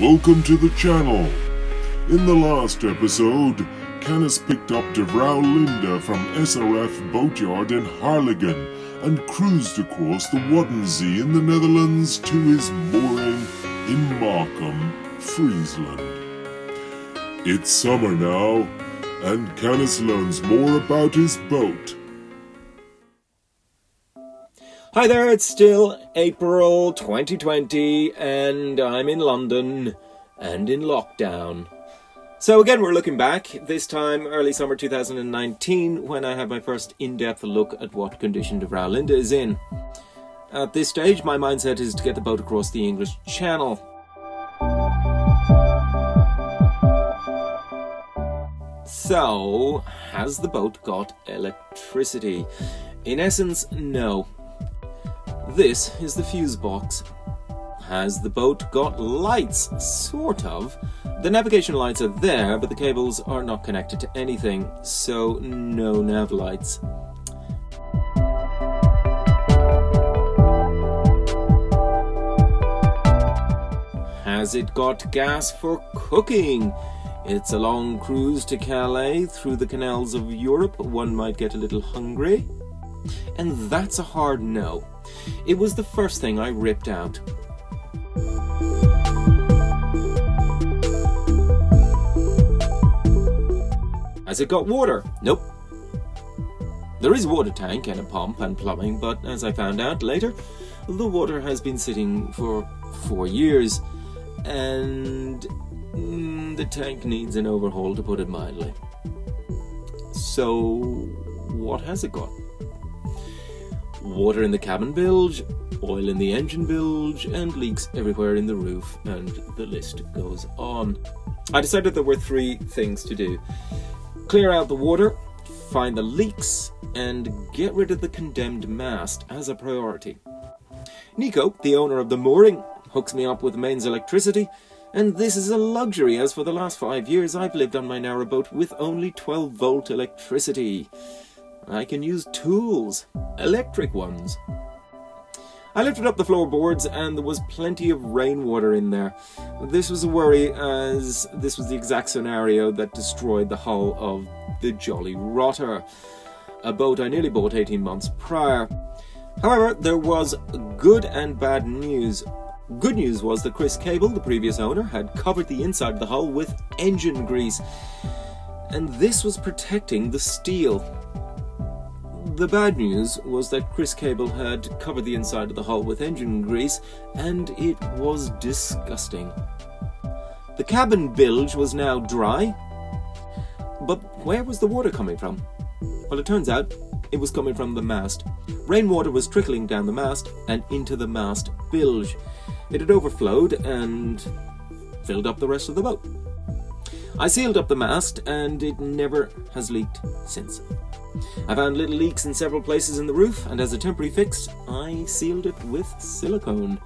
Welcome to the channel. In the last episode, Canice picked up De Vrouwe Linda from SRF Boatyard in Harlingen and cruised across the Waddenzee in the Netherlands to his mooring in Makkum, Friesland. It's summer now, and Canice learns more about his boat. Hi there, it's still April 2020 and I'm in London and in lockdown. So again, we're looking back, this time early summer 2019 when I have my first in-depth look at what condition De Vrouwe Linda is in. At this stage, my mindset is to get the boat across the English Channel. So, has the boat got electricity? In essence, no. This is the fuse box. Has the boat got lights? Sort of. The navigation lights are there, but the cables are not connected to anything, so no nav lights. Has it got gas for cooking? It's a long cruise to Calais through the canals of Europe. One might get a little hungry. And that's a hard no. It was the first thing I ripped out. Has it got water? Nope. There is a water tank and a pump and plumbing, but as I found out later, the water has been sitting for four years, and mm, the tank needs an overhaul to put it mildly. So, what has it got? Water in the cabin bilge, oil in the engine bilge, and leaks everywhere in the roof, and the list goes on. I decided there were three things to do clear out the water, find the leaks, and get rid of the condemned mast as a priority. Nico, the owner of the mooring, hooks me up with mains electricity, and this is a luxury as for the last five years I've lived on my narrowboat with only 12 volt electricity. I can use tools, electric ones. I lifted up the floorboards and there was plenty of rainwater in there. This was a worry as this was the exact scenario that destroyed the hull of the Jolly Rotter, a boat I nearly bought 18 months prior. However, there was good and bad news. Good news was that Chris Cable, the previous owner, had covered the inside of the hull with engine grease, and this was protecting the steel. The bad news was that Chris Cable had covered the inside of the hull with engine grease, and it was disgusting. The cabin bilge was now dry, but where was the water coming from? Well, it turns out it was coming from the mast. Rainwater was trickling down the mast and into the mast bilge. It had overflowed and filled up the rest of the boat. I sealed up the mast and it never has leaked since. I found little leaks in several places in the roof, and as a temporary fix, I sealed it with silicone.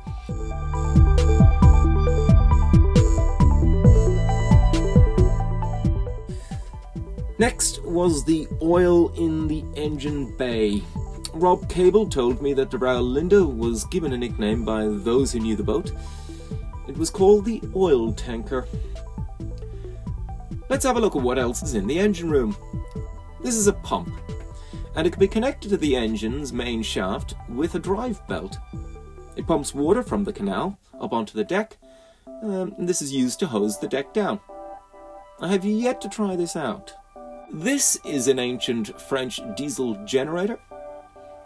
Next was the oil in the engine bay. Rob Cable told me that De Vrouwe Linda was given a nickname by those who knew the boat. It was called the oil tanker. Let's have a look at what else is in the engine room. This is a pump, and it can be connected to the engine's main shaft with a drive belt. It pumps water from the canal up onto the deck, um, and this is used to hose the deck down. I have yet to try this out. This is an ancient French diesel generator.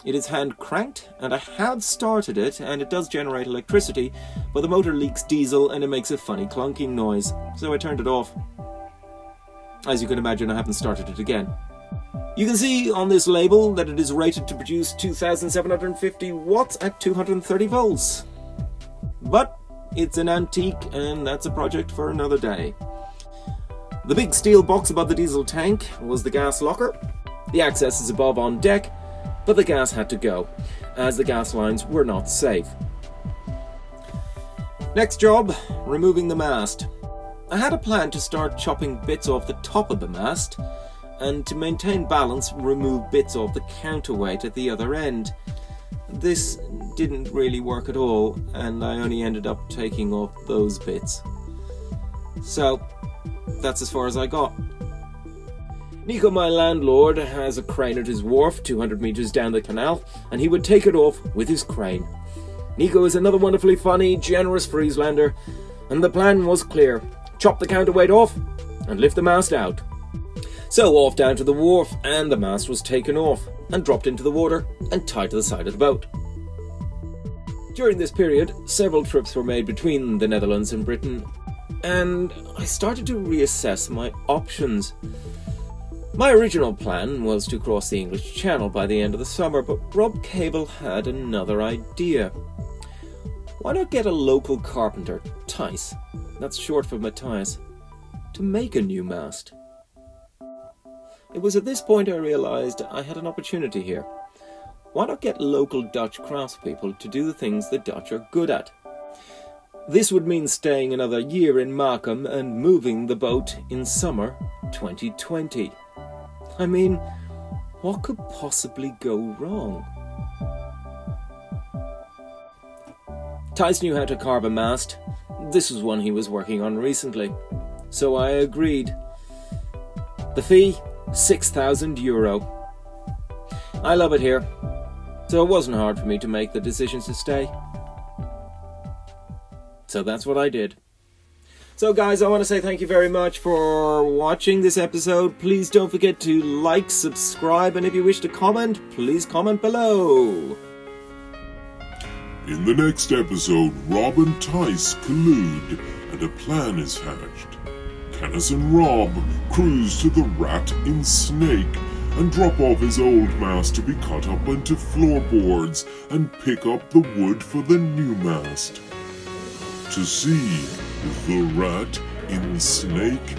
It is hand cranked, and I have started it, and it does generate electricity, but the motor leaks diesel and it makes a funny clunking noise, so I turned it off. As you can imagine, I haven't started it again. You can see on this label that it is rated to produce 2750 watts at 230 volts. But it's an antique and that's a project for another day. The big steel box above the diesel tank was the gas locker. The access is above on deck, but the gas had to go, as the gas lines were not safe. Next job, removing the mast. I had a plan to start chopping bits off the top of the mast, and to maintain balance remove bits of the counterweight at the other end. This didn't really work at all and I only ended up taking off those bits. So, that's as far as I got. Nico, my landlord, has a crane at his wharf 200 metres down the canal, and he would take it off with his crane. Nico is another wonderfully funny, generous Frieslander, and the plan was clear chop the counterweight off and lift the mast out. So off down to the wharf, and the mast was taken off and dropped into the water and tied to the side of the boat. During this period, several trips were made between the Netherlands and Britain, and I started to reassess my options. My original plan was to cross the English Channel by the end of the summer, but Rob Cable had another idea. Why not get a local carpenter, Tice, that's short for Matthias, to make a new mast? It was at this point I realised I had an opportunity here. Why not get local Dutch craftspeople to do the things the Dutch are good at? This would mean staying another year in Makkum and moving the boat in summer 2020. I mean, what could possibly go wrong? Tice knew how to carve a mast. This was one he was working on recently. So I agreed. The fee? 6,000 euro. I love it here, so it wasn't hard for me to make the decision to stay. So that's what I did. So, guys, I want to say thank you very much for watching this episode. Please don't forget to like, subscribe, and if you wish to comment, please comment below. In the next episode, Rob and Tice collude and a plan is hatched. Canice and Rob cruise to the Rat in Snake and drop off his old mast to be cut up into floorboards and pick up the wood for the new mast. To see the rat in snake,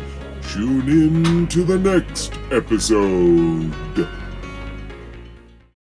tune in to the next episode.